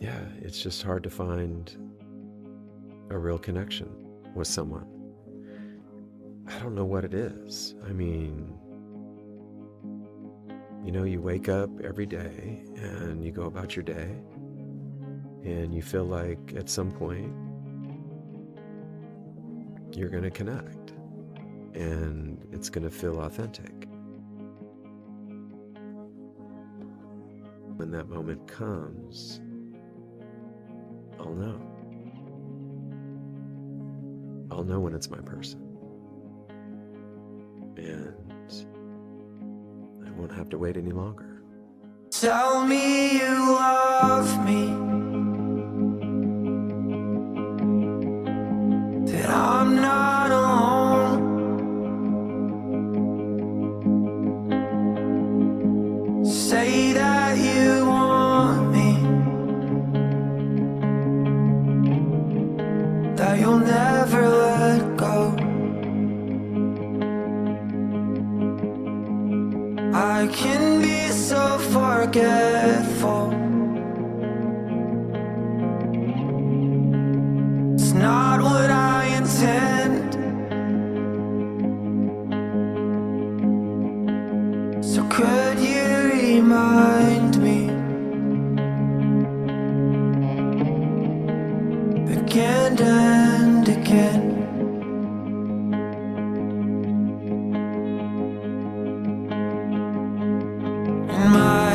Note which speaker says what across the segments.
Speaker 1: it's just hard to find a real connection with someone. I don't know what it is. I mean, you know, you wake up every day and you go about your day, and you feel like at some point you're going to connect and it's going to feel authentic. When that moment comes, I'll know. I'll know when it's my person. And I won't have to wait any longer.
Speaker 2: Tell me you love me. You'll never let go. I can be so forgetful. It's not what I intend. So could you remind me again again? And my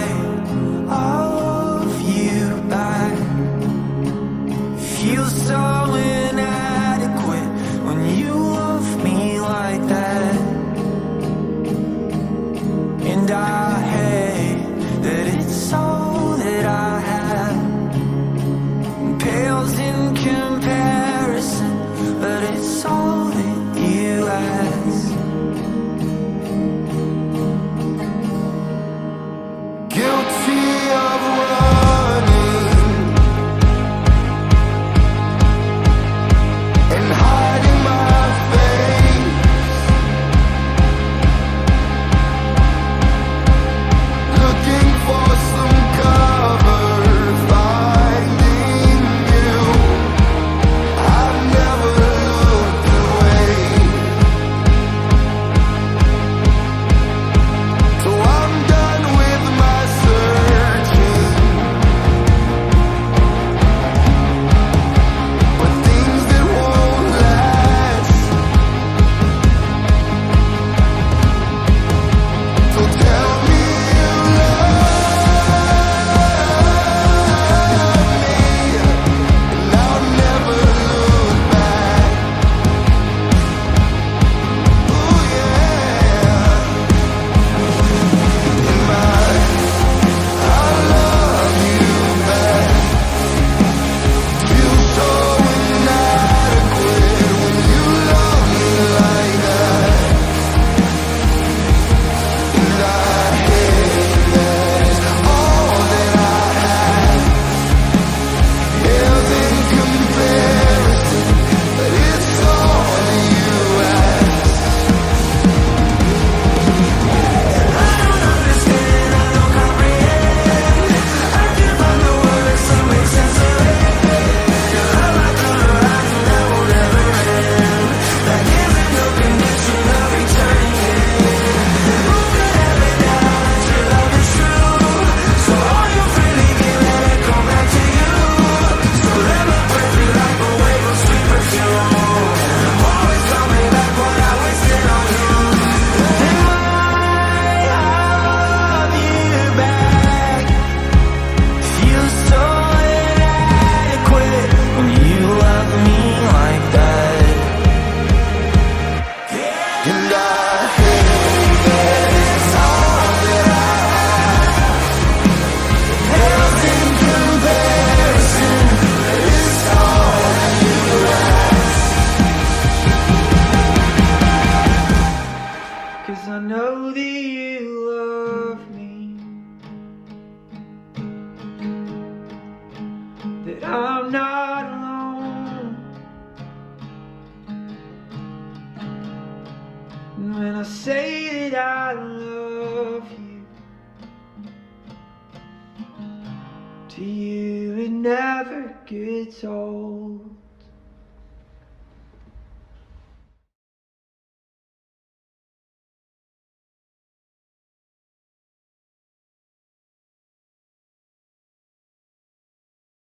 Speaker 2: I'm not alone. When I say that I love you, to you it never gets old.